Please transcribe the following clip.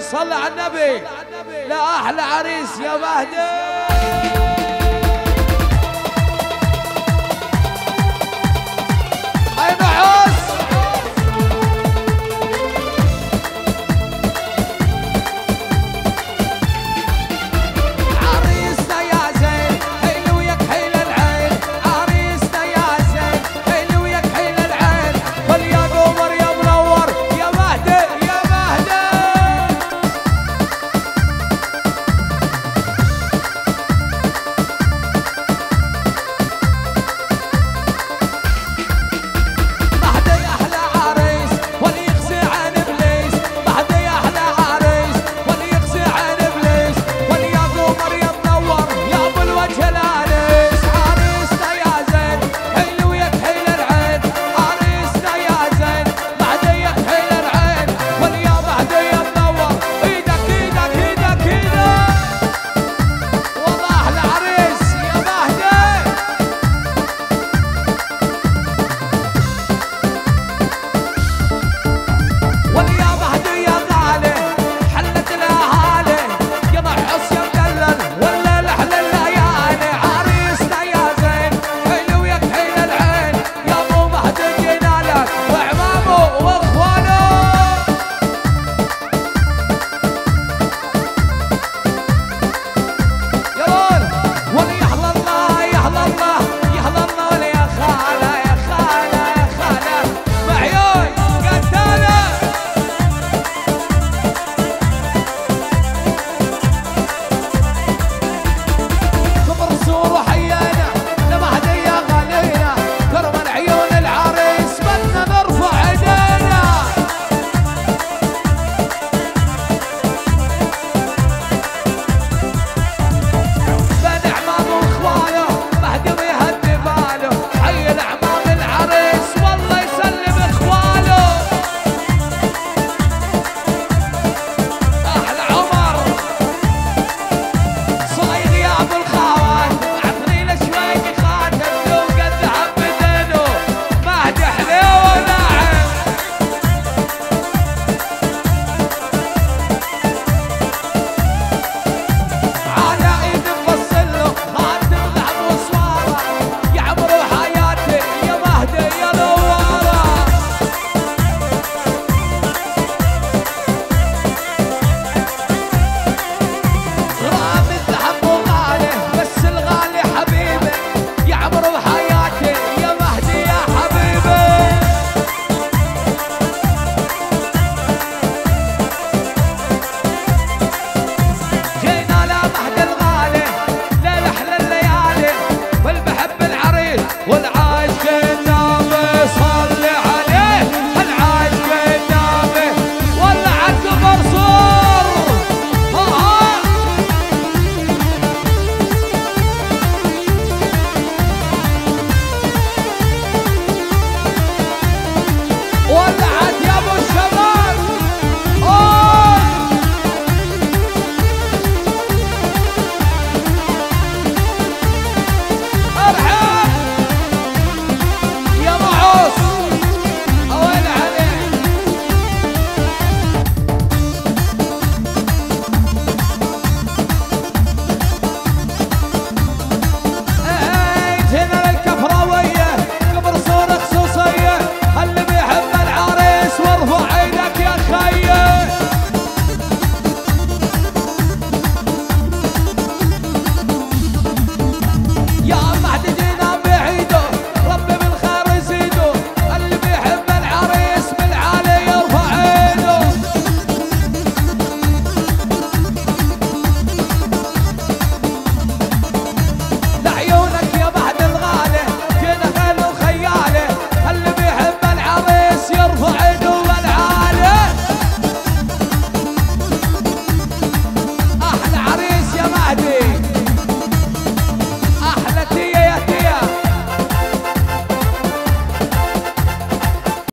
صل على النبي. لا أحلى عريس يا مهدي.